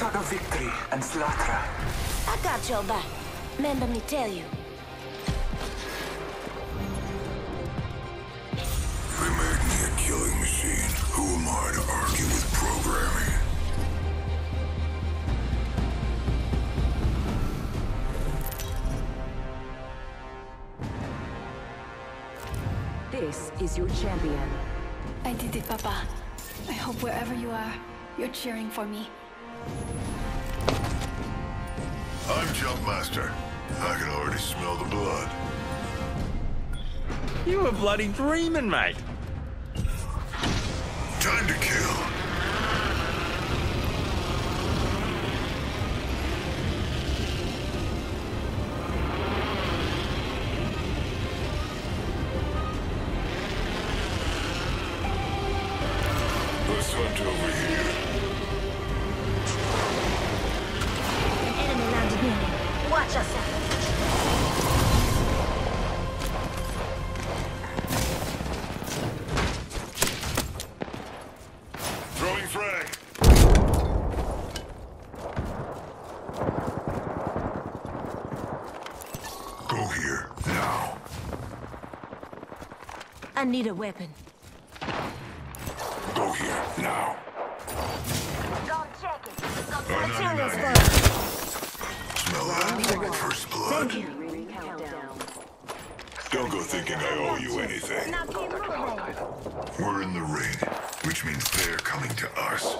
Detour of victory and slaughter. I got your back. Remember me tell you. They made me a killing machine. Who am I to argue with programming? This is your champion. I did it, Papa. I hope wherever you are, you're cheering for me. I'm Jumpmaster. I can already smell the blood. You were bloody dreaming, mate. I need a weapon. Go here, now. Go check it. Go materials 99. Smell that? First blood. Thank you. Countdown. Don't go thinking I owe you anything. Now keep moving. We're in the ring, which means they're coming to us.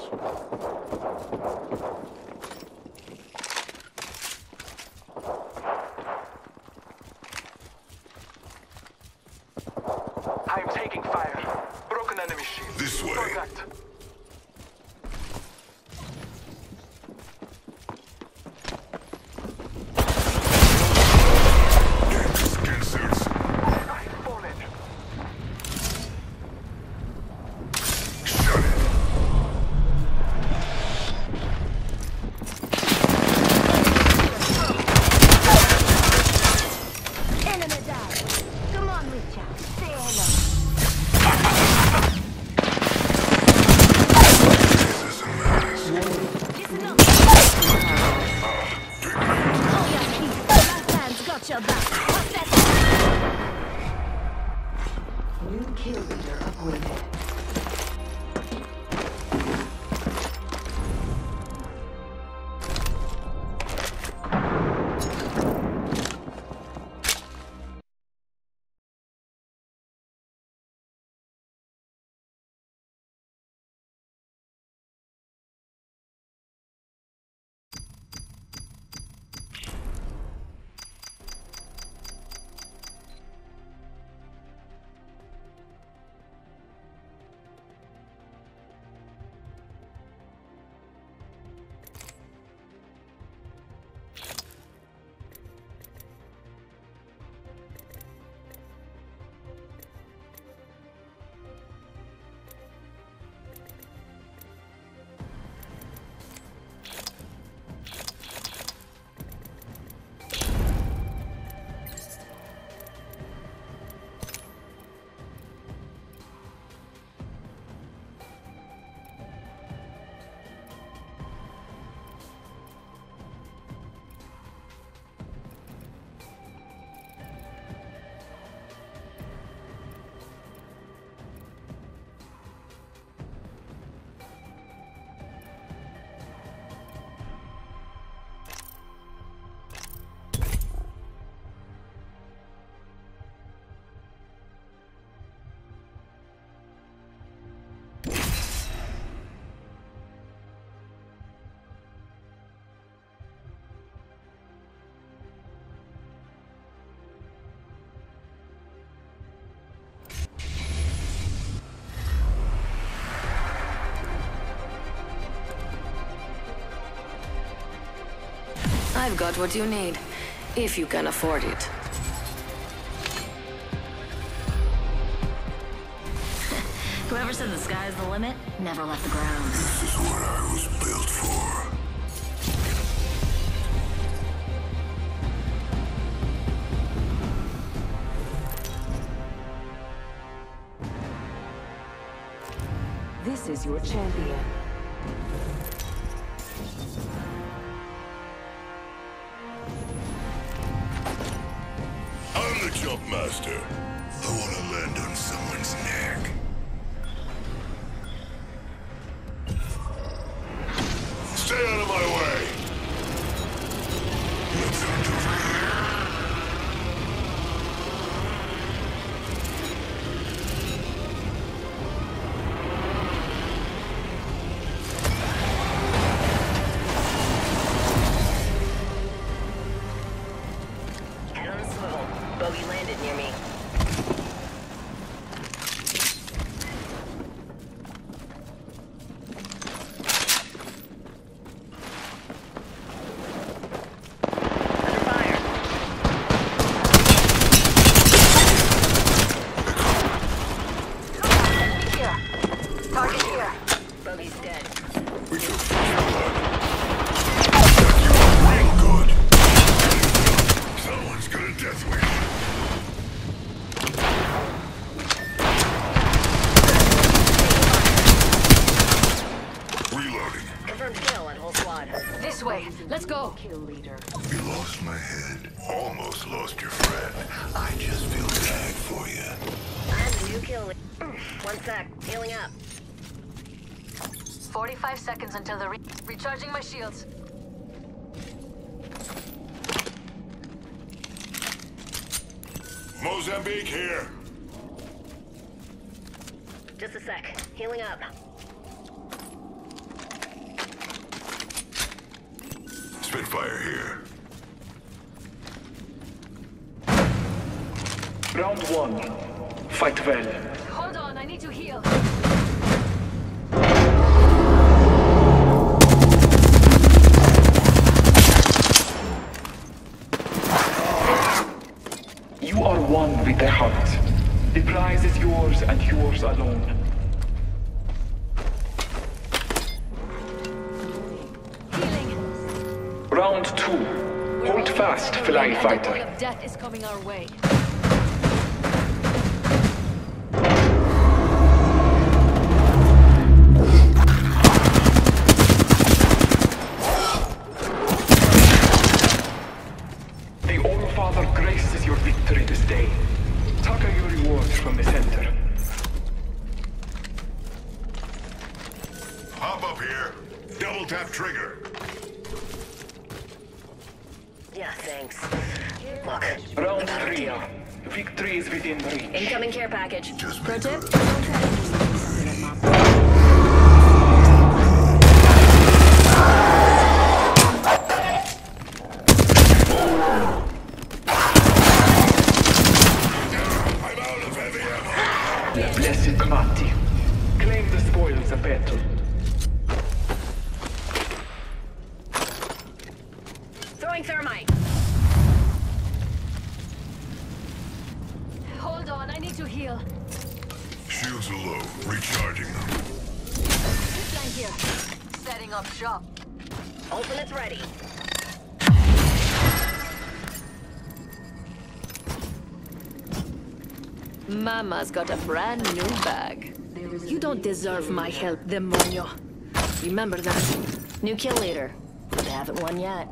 I've got what you need, if you can afford it. Whoever said the sky's the limit never left the ground. This is what I was built for. This is your champion. Jumpmaster. I want to land on someone's neck. big here. Just a sec. Healing up. Spitfire here. Round one. Fight well. Hold on, I need to heal. The prize is yours and yours alone. Healing. Round two. Hold fast, flying fighter. Death is coming our way. Yeah, thanks. Look, round three. Victory is within reach. Incoming care package. Just Pro tip. Okay. Mama's got a brand new bag. You don't deserve my help, demonio. Remember that. New kill leader. I haven't won yet.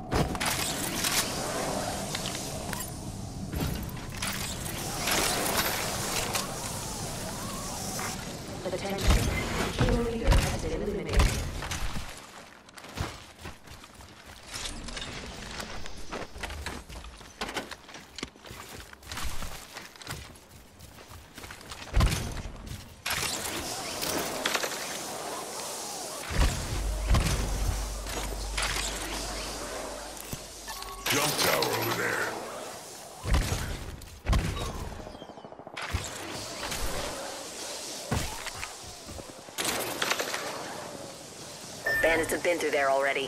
there already.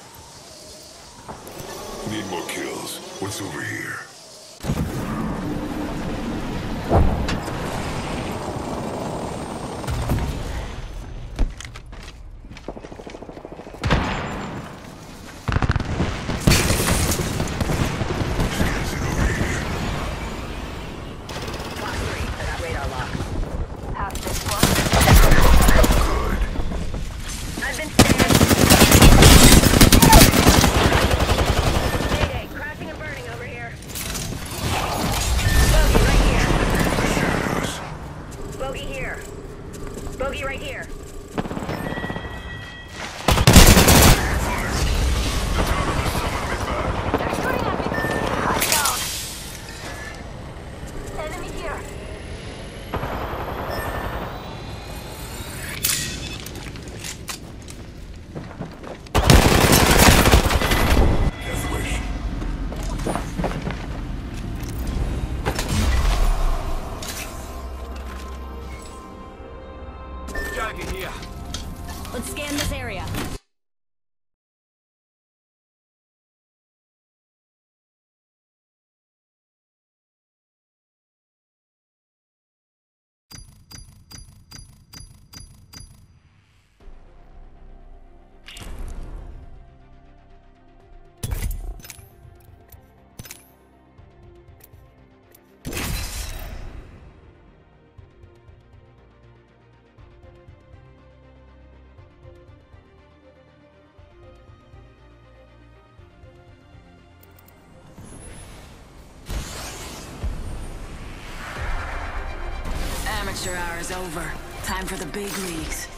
Amateur hour is over. Time for the big leagues.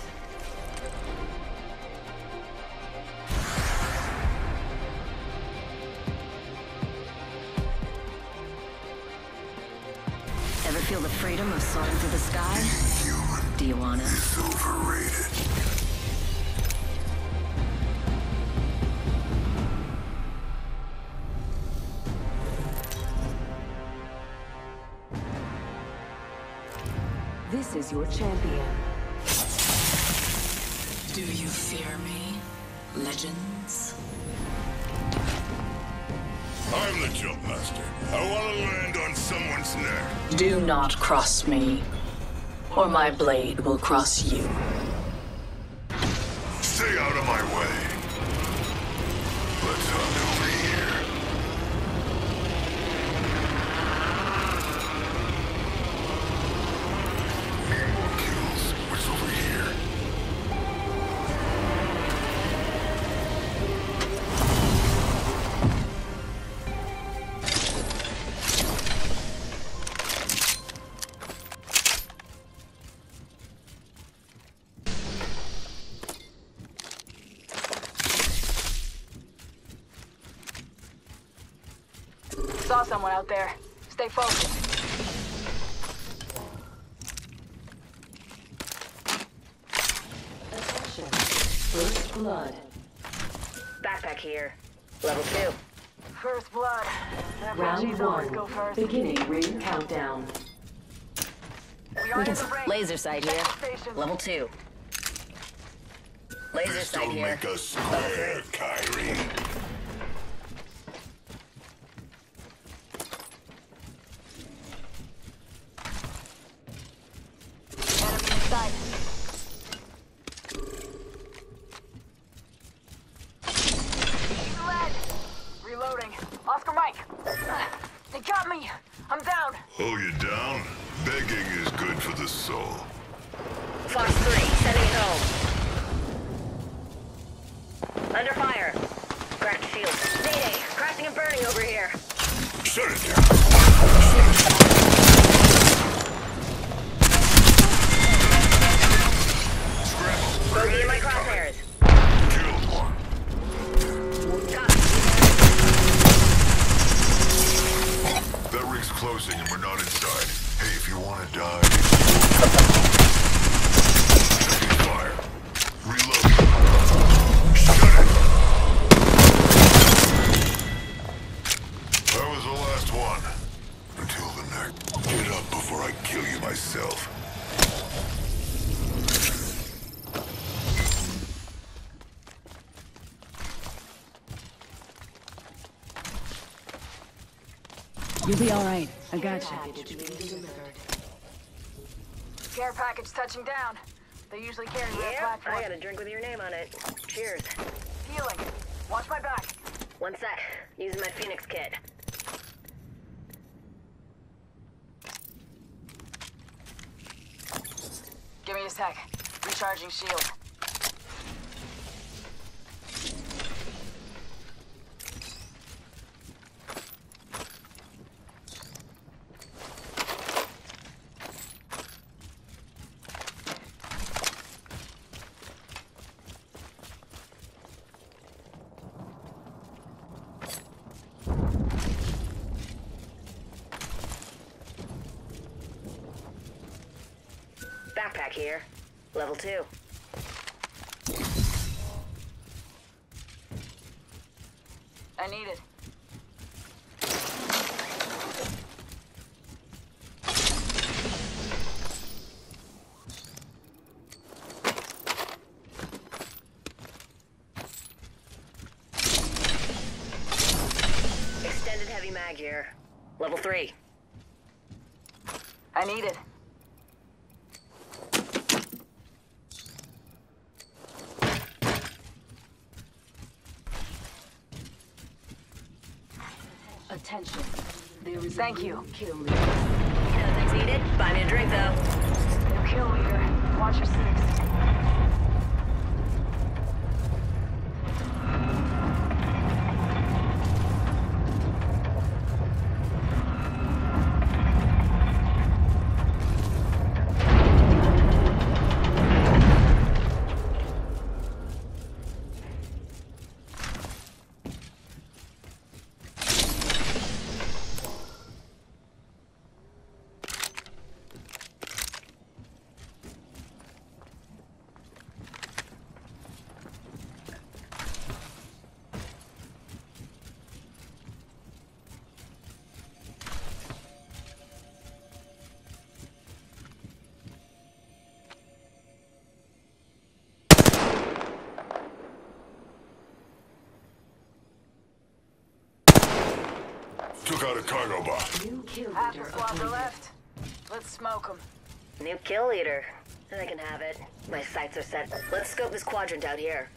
Ever feel the freedom of soaring through the sky? Human Do you wanna? is overrated. Your champion. Do you fear me, legends? I'm the jump master. I want to land on someone's neck. Do not cross me, or my blade will cross you. Saw someone out there. Stay focused. Attention. First blood. Backpack here. Level two. First blood. Round FLGs always one. go first. Beginning ring countdown. We are We can in the ring. laser sight here. Station. Level two. Laser This sight don't here. make us square, Kairi. Enemy in sight. Lead. Reloading. Oscar Mike. They got me. I'm down. Oh, you down? Begging is good for the soul. Fox 3, sending it home. Under fire. Cracked shield. Mayday! Crashing and burning over here. Shut it down. Scramble. Bogey in my crosshairs. Killed one. Got it. That ring's closing and we're not inside. Hey, if you want to die... Taking fire. Reload. Shut it! That was the last one. Until the next. Get up before I kill you myself. You'll be alright. I gotcha. you. being. Care package touching down. They usually carry red Yeah, I platform. got a drink with your name on it. Cheers. Healing. Watch my back. One sec. Using my Phoenix kit. Give me a sec. Recharging shield. here. Level 2. Thank you. new kill leader. Nothing's needed. Buy me a drink though. New kill leader. Watch your six. Took out a cargo box. New kill Half leader the squads are appointed. left. Let's smoke them. New kill leader. They can have it. My sights are set. Let's scope this quadrant out here.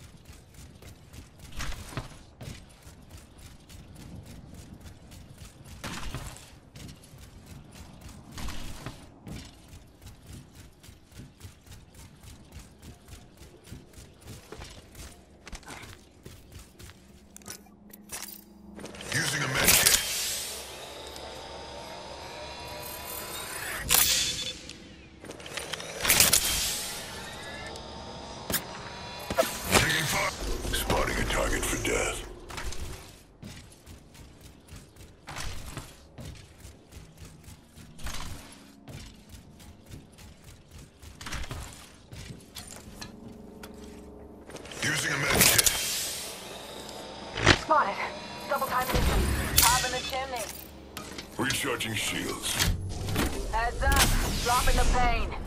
Spotted. Double time. Top in the chimney. Recharging shields. Heads up. Dropping the pain.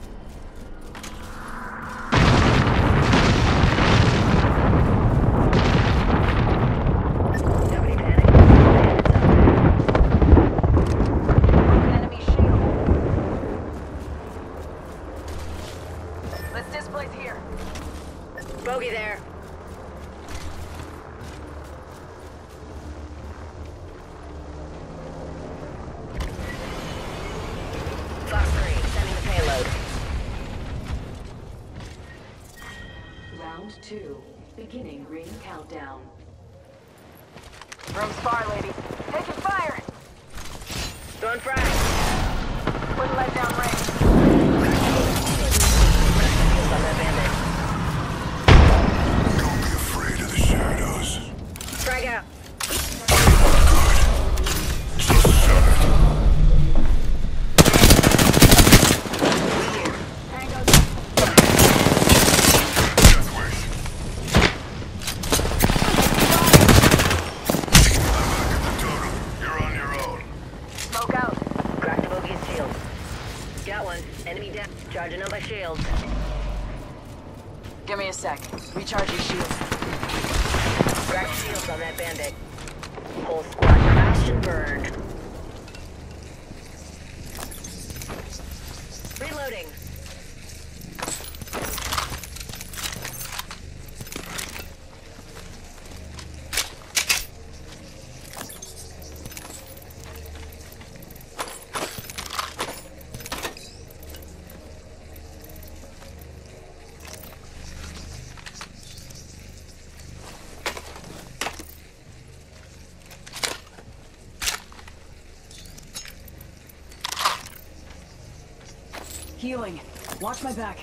Healing. Watch my back.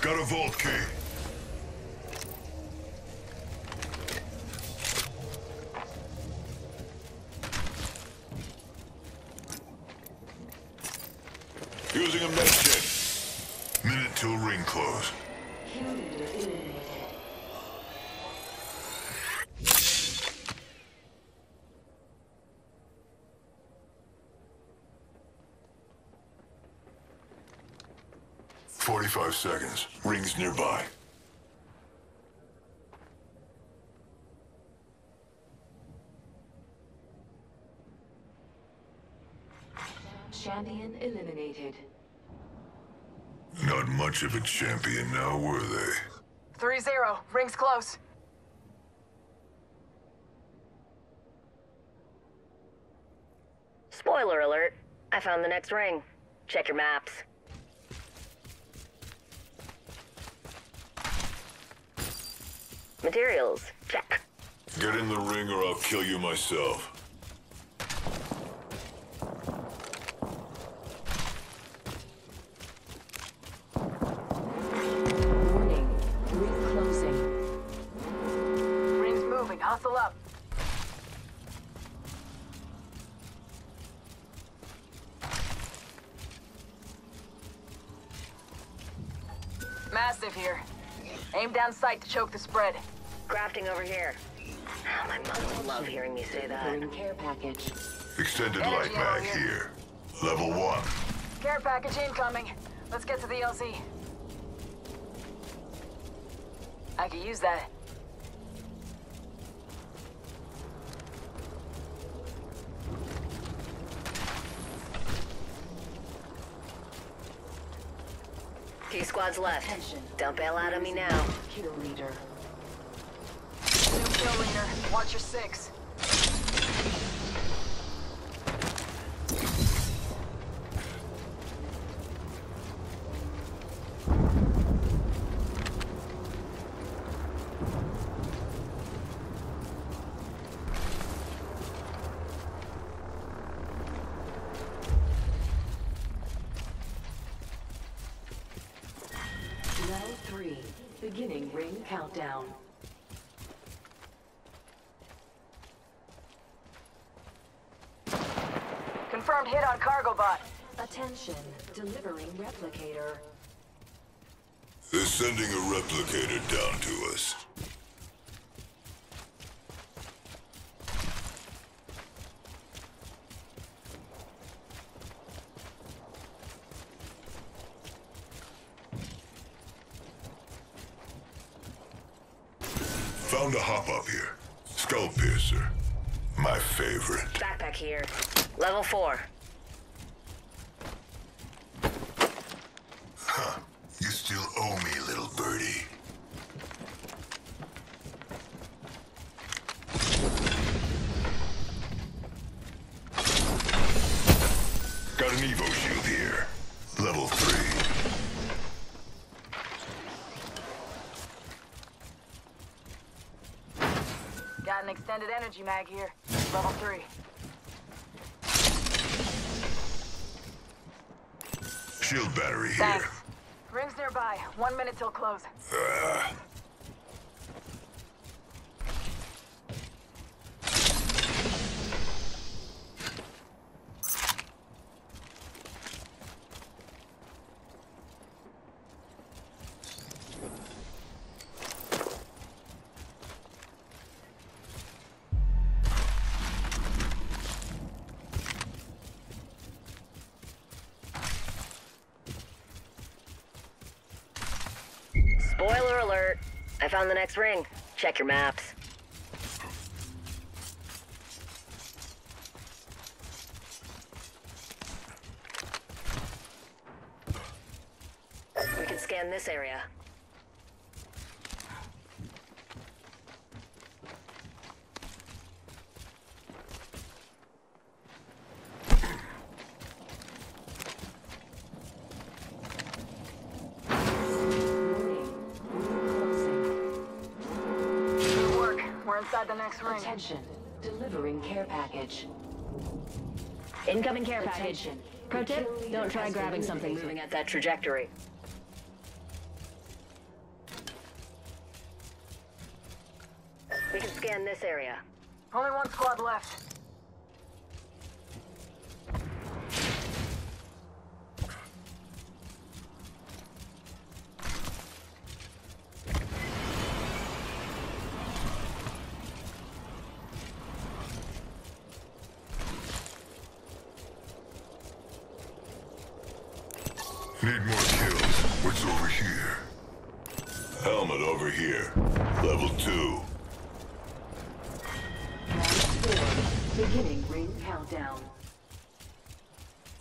Got a vault key. Seconds. Nearby. Champion eliminated. Not much of a champion now, were they? 3-0. Rings close. Spoiler alert. I found the next ring. Check your maps. Materials. Check. Get in the ring or I'll kill you myself. Warning. Ring closing. Rings moving. Hustle up. Massive here. Aim down sight to choke the spread. Crafting over here. Ah, my mom will love hearing me say that. Care package. Extended Energy light mag here. here. Level one. Care package incoming. Let's get to the LZ. I could use that. Key squads left. Attention. Don't bail out on me now. Kill leader. Leader. Watch your six. Round three. Beginning ring countdown. Confirmed hit on cargo bot. Attention. Delivering replicator. They're sending a replicator down to us. Found a hop up here. Skull piercer. My favorite. Backpack here. Level four. Huh. You still owe me, little birdie. Got an Evo shield here. Level three. Got an extended energy mag here. Level three. Shield battery here. Thanks. Rings nearby. One minute till close. Ah. Spoiler alert. I found the next ring. Check your maps. We can scan this area. Incoming care package. Attention. Pro tip, don't try grabbing something moving at that trajectory. We can scan this area. Only one squad left. Over here. Level two. Beginning ring countdown.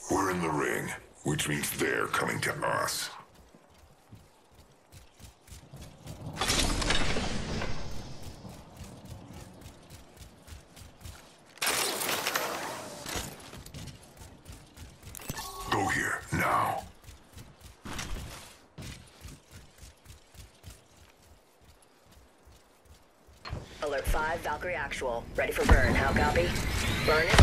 We're in the ring, which means they're coming to us. Go here, now. Alert 5, Valkyrie Actual. Ready for burn. How copy? Burn it.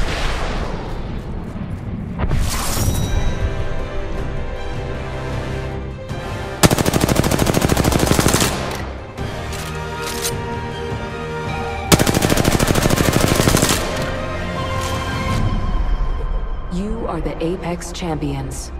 You are the Apex Champions.